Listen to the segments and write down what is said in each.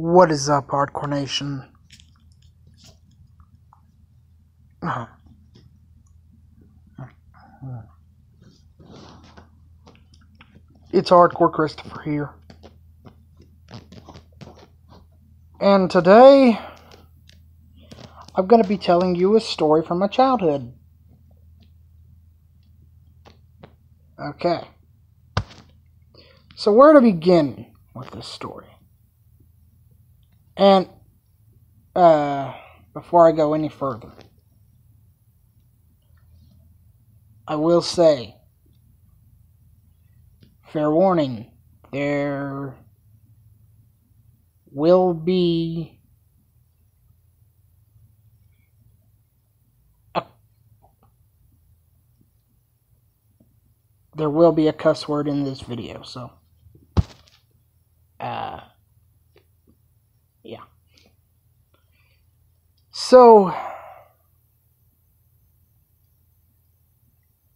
What is up, Hardcore Nation? Uh-huh. It's Hardcore Christopher here. And today, I'm going to be telling you a story from my childhood. Okay. So, where to begin with this story? And, uh, before I go any further, I will say, fair warning, there will be a, there will be a cuss word in this video, so uh So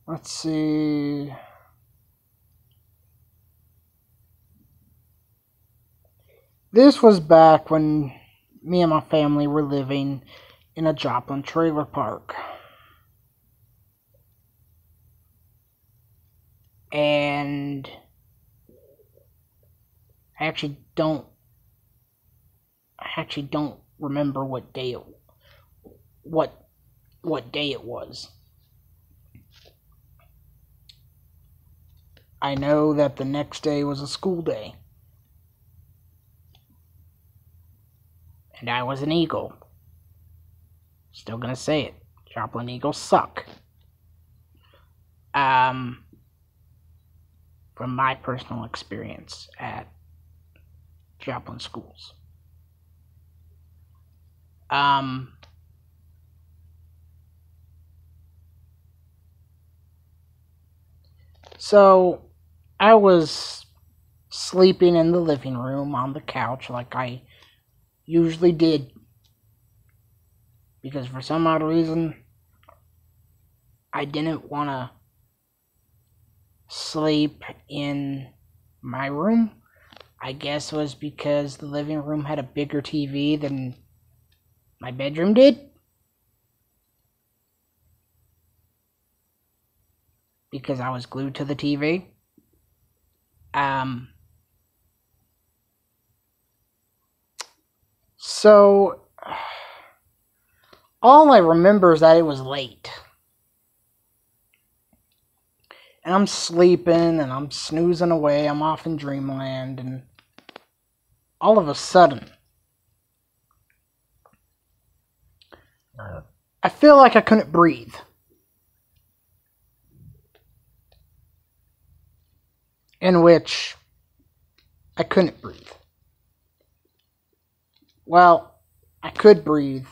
let's see This was back when me and my family were living in a Joplin trailer park. And I actually don't I actually don't remember what day it what what day it was. I know that the next day was a school day. and I was an Eagle. Still gonna say it. Joplin Eagles suck. Um, from my personal experience at Joplin schools. Um, so I was sleeping in the living room on the couch like I usually did. Because for some odd reason, I didn't want to sleep in my room. I guess was because the living room had a bigger TV than my bedroom did. Because I was glued to the TV. Um, So, all I remember is that it was late. And I'm sleeping and I'm snoozing away. I'm off in dreamland. And all of a sudden, I feel like I couldn't breathe. In which I couldn't breathe. Well, I could breathe.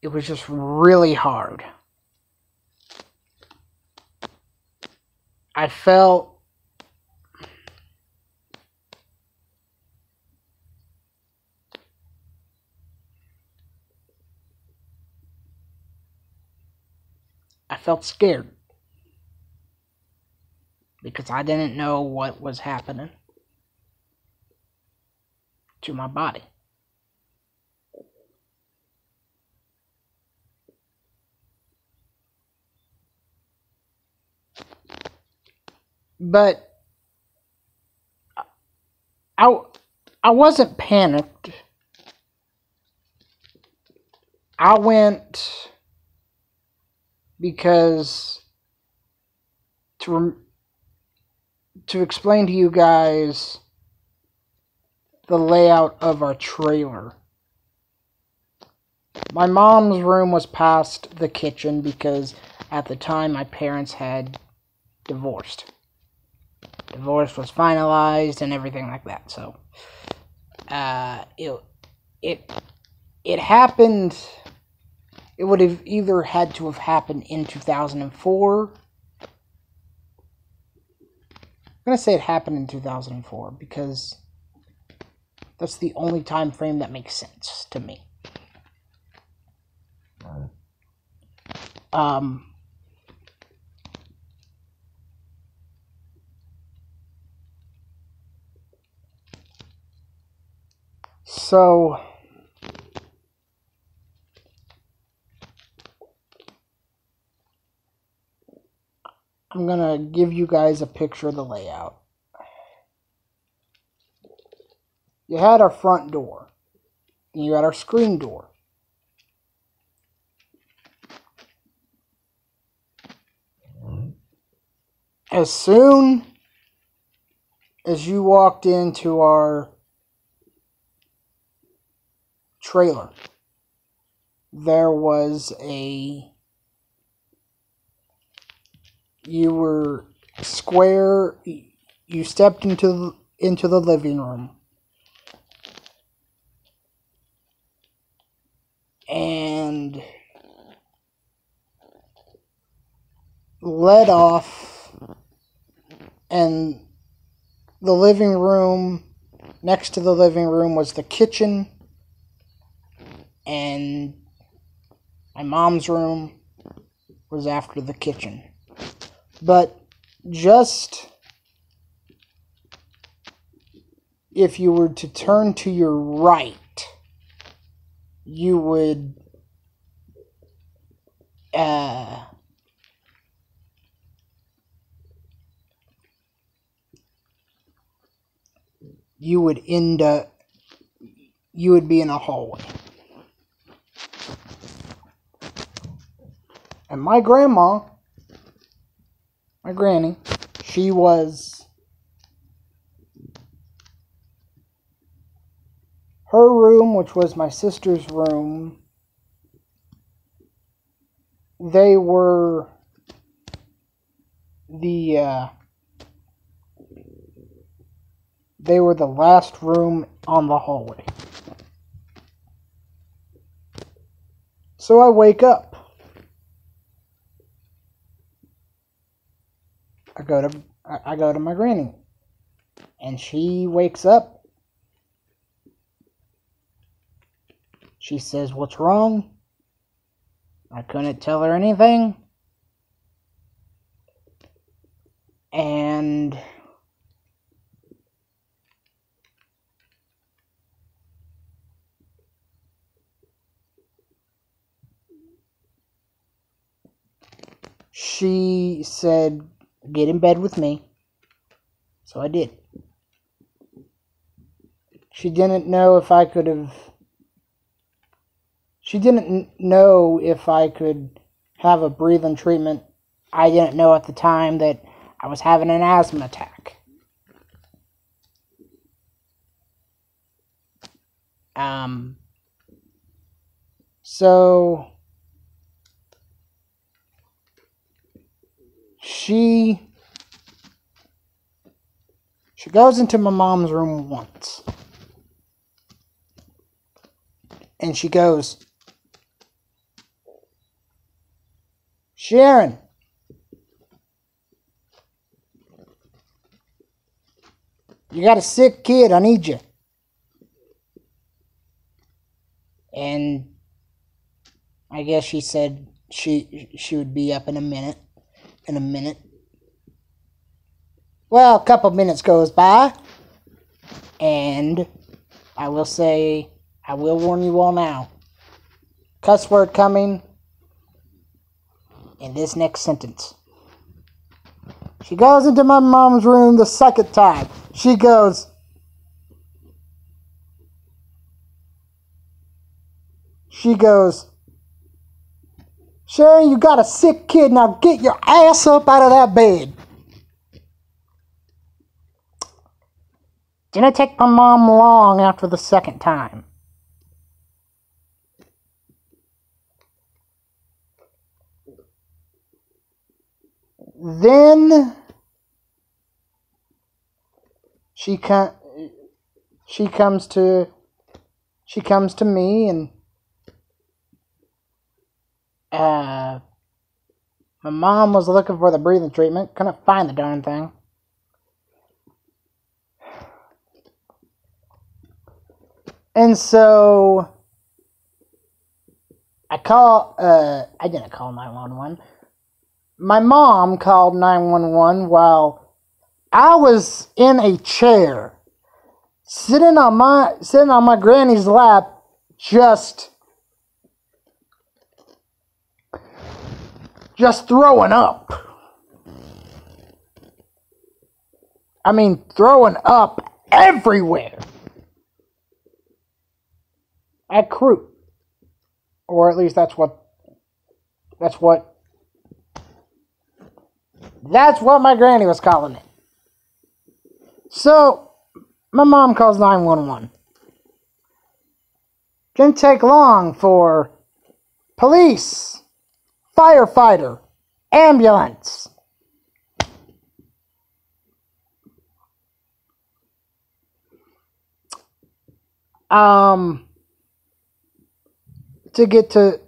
It was just really hard. I felt I felt scared because I didn't know what was happening to my body. But I, I wasn't panicked. I went because to to explain to you guys the layout of our trailer. My mom's room was past the kitchen because at the time my parents had divorced. Divorce was finalized and everything like that. So, uh, it it it happened. It would have either had to have happened in 2004. I'm gonna say it happened in 2004 because that's the only time frame that makes sense to me. Um, So, I'm going to give you guys a picture of the layout. You had our front door, and you had our screen door. As soon as you walked into our trailer, there was a you were square you stepped into into the living room. And led off and the living room next to the living room was the kitchen and my mom's room was after the kitchen but just if you were to turn to your right, you would uh, you would end up you would be in a hallway. And my grandma my granny, she was her room, which was my sister's room, they were the uh, they were the last room on the hallway. So I wake up. I go to I go to my granny, and she wakes up. She says, "What's wrong?" I couldn't tell her anything, and. She said, get in bed with me. So I did. She didn't know if I could have. She didn't know if I could have a breathing treatment. I didn't know at the time that I was having an asthma attack. Um, so she she goes into my mom's room once. And she goes sharon. You got a sick kid. I need you. And i guess she said she she would be up in a minute in a minute. Well, a couple minutes goes by, and I will say, I will warn you all now. Cuss word coming in this next sentence. She goes into my mom's room the second time. She goes, She goes, Sharon, you got a sick kid. Now get your ass up out of that bed. Didn't take my mom long after the second time. Then she com- she comes to she comes to me and uh, my mom was looking for the breathing treatment, couldn't find the darn thing. And so I call uh I didn't call 911. My mom called 911 while I was in a chair sitting on my sitting on my granny's lap, just just throwing up. I mean, throwing up everywhere. At croup. Or at least that's what that's what that's what my granny was calling it. So my mom calls 911. Didn't take long for police, firefighter, ambulance. Um, to get to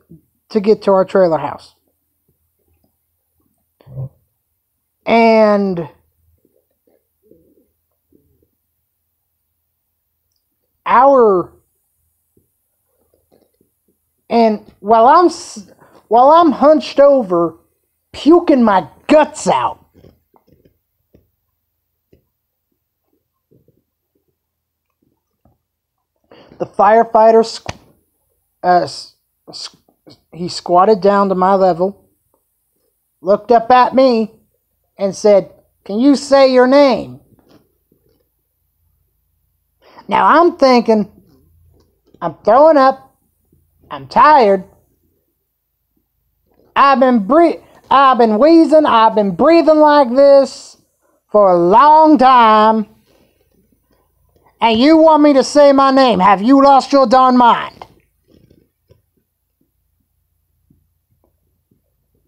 to get to our trailer house. And our and while I'm while I'm hunched over puking my guts out the firefighter uh, he squatted down to my level looked up at me and said can you say your name now I'm thinking, I'm throwing up, I'm tired. I've been bre- I've been wheezing, I've been breathing like this for a long time. And you want me to say my name? Have you lost your darn mind?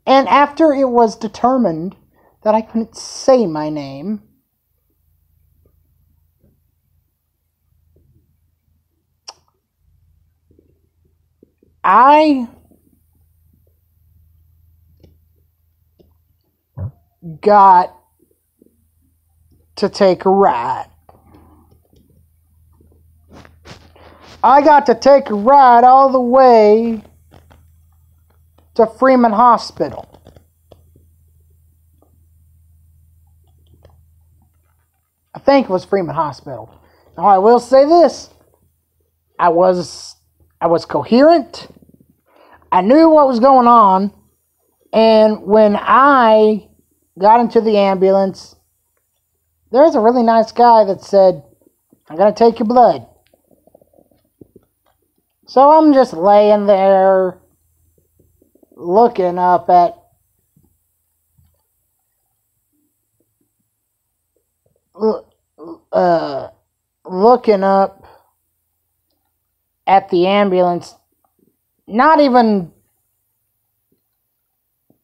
And after it was determined that I couldn't say my name, I got to take a ride. I got to take a ride all the way to Freeman Hospital. I think it was Freeman Hospital. Now, I will say this I was I was coherent. I knew what was going on. And when I got into the ambulance, There's a really nice guy that said, I'm going to take your blood. So I'm just laying there looking up at uh, looking up at the ambulance, not even,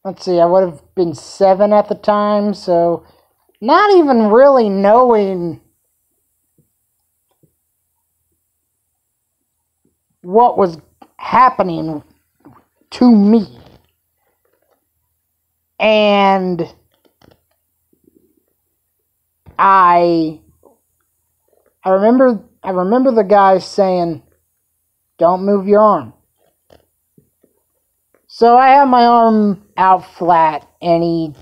let's see, I would have been seven at the time, so not even really knowing what was happening to me. And I I remember I remember the guy saying don't move your arm. So I have my arm out flat and he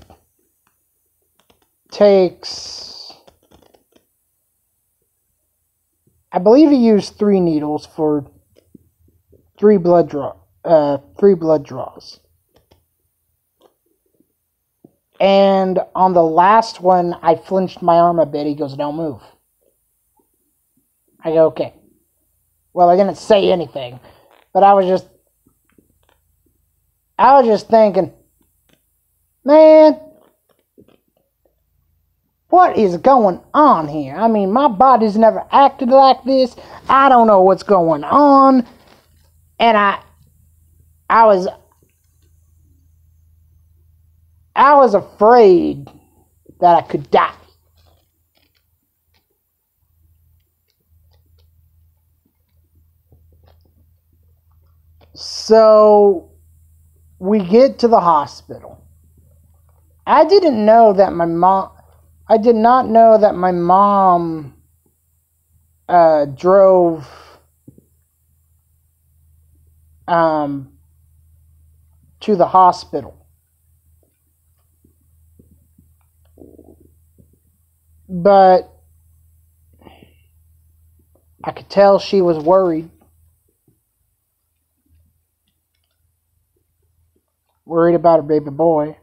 takes I believe he used three needles for three blood draw uh three blood draws. And on the last one I flinched my arm a bit. He goes, Don't move. I go, okay. Well, I didn't say anything, but I was just, I was just thinking, man, what is going on here? I mean, my body's never acted like this. I don't know what's going on. And I, I was, I was afraid that I could die. So we get to the hospital. I didn't know that my mom, I did not know that my mom uh, drove um, to the hospital. But I could tell she was worried. Worried about her baby boy.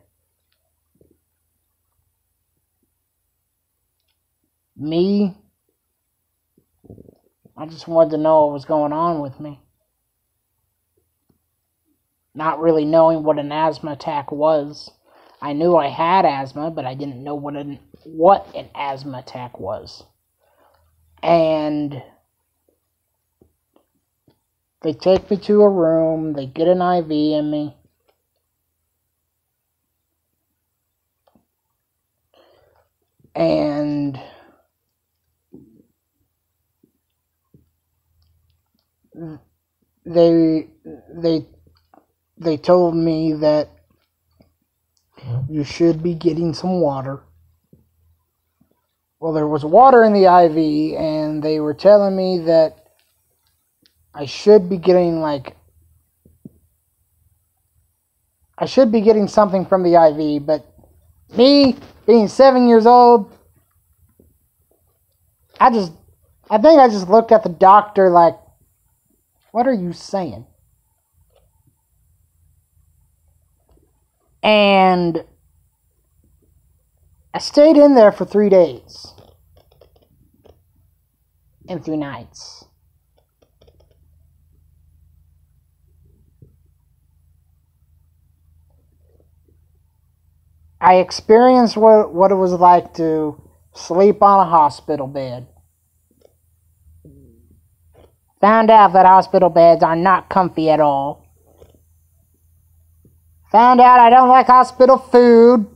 Me, I just wanted to know what was going on with me. Not really knowing what an asthma attack was. I knew I had asthma, but I didn't know what an what an asthma attack was. And they take me to a room, they get an IV in me. And they they they told me that you should be getting some water. Well, there was water in the IV, and they were telling me that I should be getting like I should be getting something from the IV, but me being seven years old, I just I think I just looked at the doctor like what are you saying? And I stayed in there for three days and three nights. I experienced what, what it was like to sleep on a hospital bed. Found out that hospital beds are not comfy at all. Found out I don't like hospital food.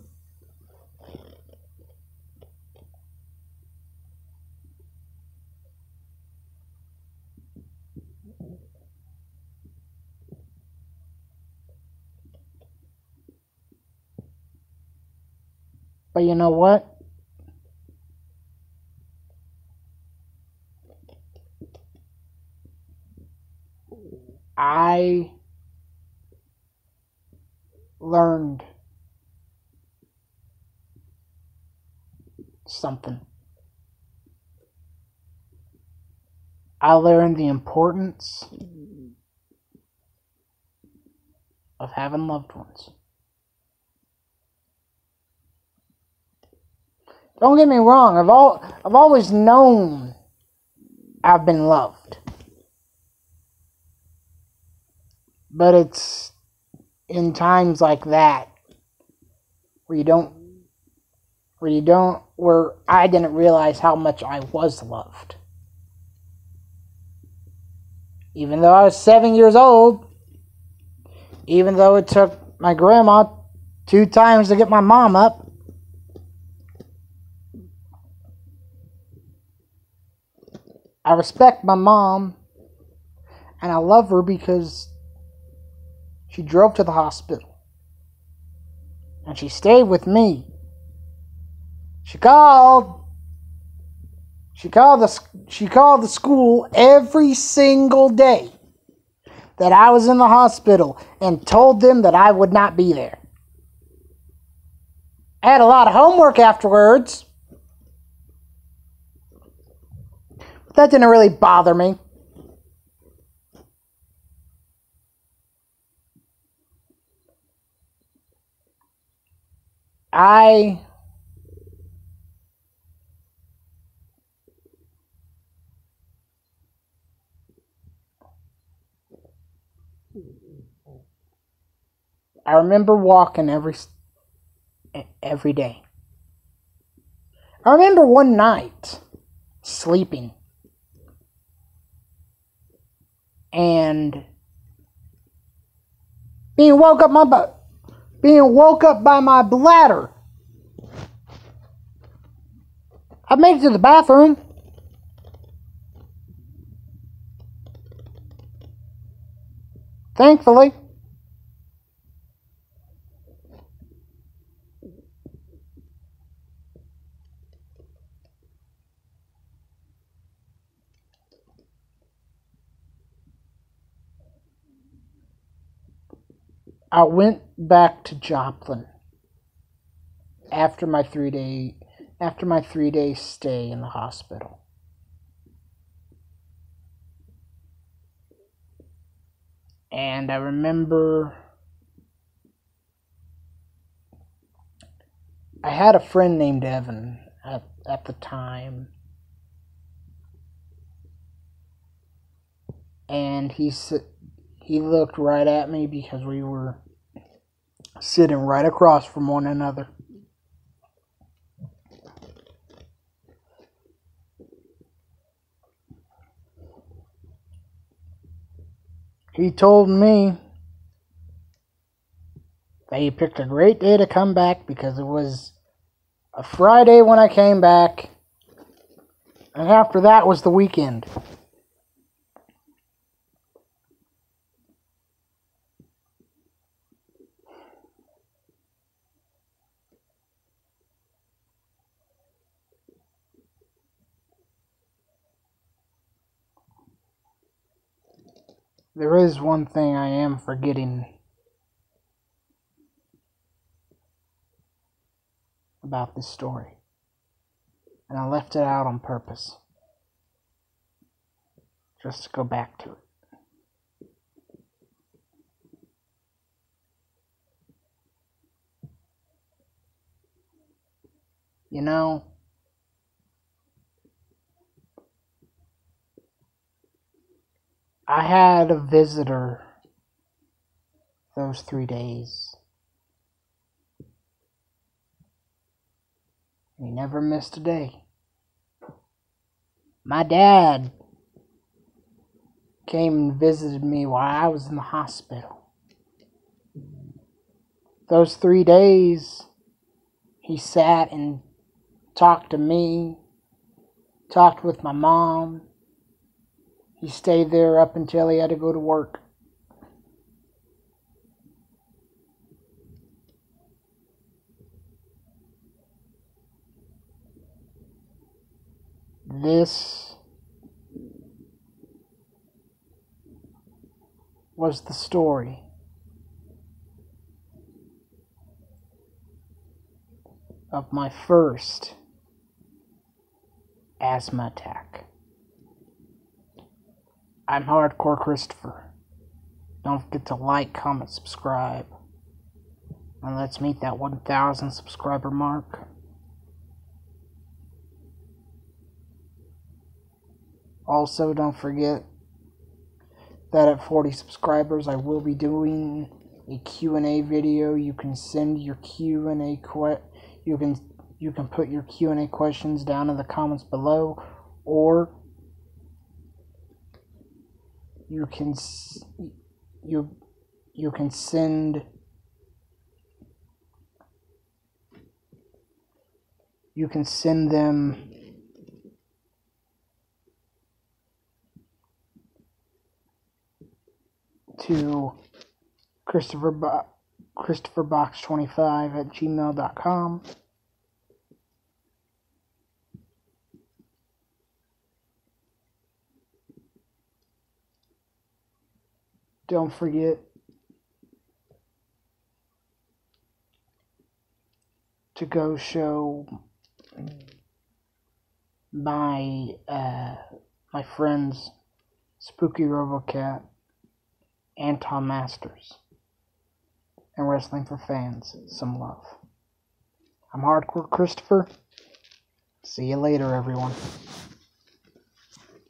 But you know what? I learned something. I learned the importance of having loved ones. Don't get me wrong, I've all I've always known I've been loved. But it's in times like that where you don't where you don't where I didn't realize how much I was loved. Even though I was 7 years old, even though it took my grandma two times to get my mom up, I respect my mom and I love her because she drove to the hospital. And she stayed with me. She called. She called the she called the school every single day that I was in the hospital and told them that I would not be there. I had a lot of homework afterwards. But that didn't really bother me. I I remember walking every every day. I remember one night sleeping and being woke up my butt being woke up by my bladder. I made it to the bathroom. Thankfully. I went back to Joplin after my three day after my three day stay in the hospital. And I remember I had a friend named Evan at, at the time. And he he looked right at me because we were sitting right across from one another. He told me that he picked a great day to come back because it was a Friday when I came back, and after that was the weekend. There is one thing I am forgetting about this story. And I left it out on purpose. Just to go back to it. You know, I had a visitor those three days. He never missed a day. My dad came and visited me while I was in the hospital. Those three days, he sat and talked to me, talked with my mom, he stayed there up until he had to go to work. This was the story of my first asthma attack. I'm Hardcore Christopher. Don't forget to like, comment, subscribe. And let's meet that 1,000 subscriber mark. Also, don't forget that at 40 subscribers, I will be doing a Q&A video. You can send your Q&A you can you can put your Q&A questions down in the comments below or you can you you can send you can send them to Christopher Bo- Christopher Box 25 at gmail.com. Don't forget to go show my uh, my friends Spooky Robocat and Tom Masters and Wrestling for Fans some love. I'm Hardcore Christopher. See you later, everyone.